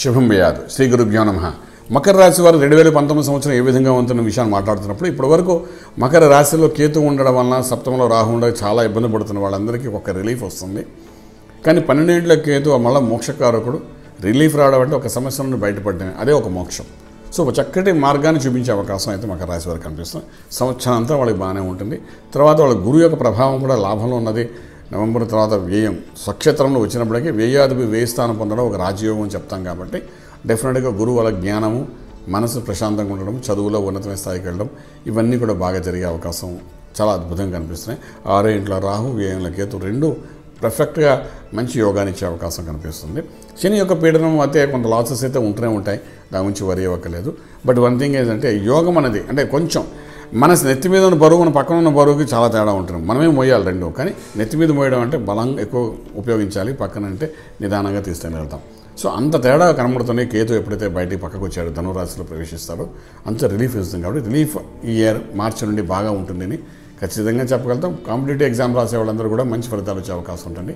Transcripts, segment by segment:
శుభం వ్యాధు శ్రీ గురుభ్యో నమ. మకర రాశి వారు రెండు వేల పంతొమ్మిది సంవత్సరం ఏ విధంగా ఉంటున్న విషయాన్ని మాట్లాడుతున్నప్పుడు ఇప్పటివరకు మకర రాశిలో కేతు ఉండడం వలన సప్తమంలో రాహు ఉండడం చాలా ఇబ్బంది పడుతున్న వాళ్ళందరికీ ఒక రిలీఫ్ వస్తుంది. కానీ పన్నెండేళ్ళ కేతు మళ్ళీ మోక్షకారకుడు. రిలీఫ్ రావడం అంటే ఒక సమస్య నుండి బయటపడటమే. అదే ఒక మోక్షం. సో చక్కటి మార్గాన్ని చూపించే అవకాశం అయితే మకర రాశి వారికి కనిపిస్తుంది. సంవత్సరం అంతా వాళ్ళకి బాగానే ఉంటుంది. తర్వాత వాళ్ళ గురువు యొక్క ప్రభావం కూడా లాభంలో ఉన్నది. నవంబర్ తర్వాత వ్యయం. స్వక్షేత్రంలో వచ్చినప్పటికీ వ్యయాధిపి వ్యయ స్థానం పొందడం ఒక రాజయోగం అని చెప్తాం కాబట్టి డెఫినెట్గా గురువు వాళ్ళ జ్ఞానము మనసు ప్రశాంతంగా ఉండడం చదువులో ఉన్నతమైన స్థాయికి వెళ్ళడం ఇవన్నీ కూడా బాగా జరిగే అవకాశం చాలా అద్భుతంగా కనిపిస్తున్నాయి ఆరో ఇంట్లో రాహు వ్యయంలో కేతు రెండు పర్ఫెక్ట్గా మంచి యోగాన్ని ఇచ్చే అవకాశం కనిపిస్తుంది. శని యొక్క పీడనం అయితే కొంత లాసెస్ అయితే ఉంటూనే ఉంటాయి. దాని గురించి వరి అవ్వకలేదు బట్ వన్ థింగ్ ఏంటంటే యోగం అనేది అంటే కొంచెం మన నెత్తి మీద ఉన్న బరువు మన పక్కన ఉన్న బరువుకి చాలా తేడా ఉంటుంది. మనమే మోయాలి రెండు కానీ నెత్తి మీద మోయడం అంటే బలంగా ఎక్కువ ఉపయోగించాలి. పక్కన అంటే నిదానంగా తీసుకొని వెళ్తాం. సో అంత తేడా కనబడుతున్నాయి. కేతు ఎప్పుడైతే బయటికి పక్కకు వచ్చాడో ధనురాశిలో ప్రవేశిస్తాడో అంత రిలీఫ్ ఇస్తుంది కాబట్టి రిలీఫ్ ఈ ఇయర్ మార్చి నుండి బాగా ఉంటుందని ఖచ్చితంగా చెప్పగలుగుతాం. కాంపిటేటివ్ ఎగ్జామ్ రాసే వాళ్ళందరూ కూడా మంచి ఫలితాలు వచ్చే అవకాశం ఉంటుంది.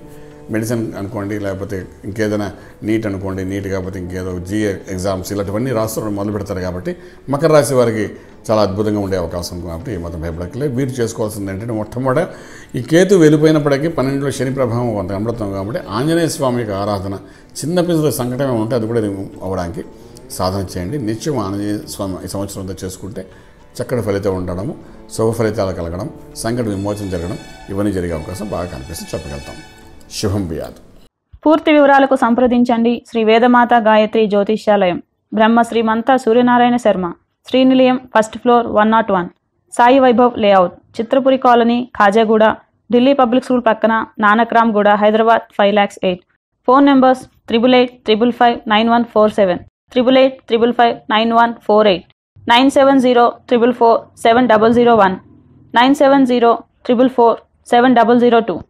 మెడిసిన్ అనుకోండి లేకపోతే ఇంకేదైనా నీట్ అనుకోండి నీట్ కాకపోతే ఇంకేదో జిఏ ఎగ్జామ్స్ ఇలాంటివన్నీ రాస్తారు మొదలు పెడతారు కాబట్టి మకర రాశి వారికి చాలా అద్భుతంగా ఉండే అవకాశం కాబట్టి ఏమాత్రం భయపడక్కలే వీరు చేసుకోవాల్సింది ఏంటంటే మొట్టమొదట ఈ కేతు వెళ్ళిపోయినప్పటికీ పన్నెండులో శని ప్రభావం కొంత కనబడుతుంది కాబట్టి ఆంజనేయ స్వామి యొక్క ఆరాధన చిన్న పిల్లల సంకటమే ఉంటే అది కూడా అవ్వడానికి సాధన చేయండి. నిత్యం ఆంజనేయ స్వామి ఈ సంవత్సరం అంతా చేసుకుంటే చక్కటి ఫలితం ఉండడము శుభ ఫలితాలు కలగడం సంకట విమోచన జరగడం ఇవన్నీ జరిగే అవకాశం బాగా కనిపిస్తుంది. చెప్పగలుగుతాం. శుభం వ్యాధి పూర్తి వివరాలకు సంప్రదించండి. శ్రీ వేదమాత గాయత్రి జ్యోతిష్యాలయం. Brahma Srimantha Suryanarayana Sharma. Srinilayam first floor one not one. Sai Vaibhav layout. Chitrapuri colony Khajaguda. Delhi public school పక్కన Nanakramguda Hyderabad five lakhs eight. Phone numbers triple eight triple five nine one four seven. Triple eight triple five nine one four eight. Nine seven zero triple four seven double zero one, nine seven zero triple four seven double zero two.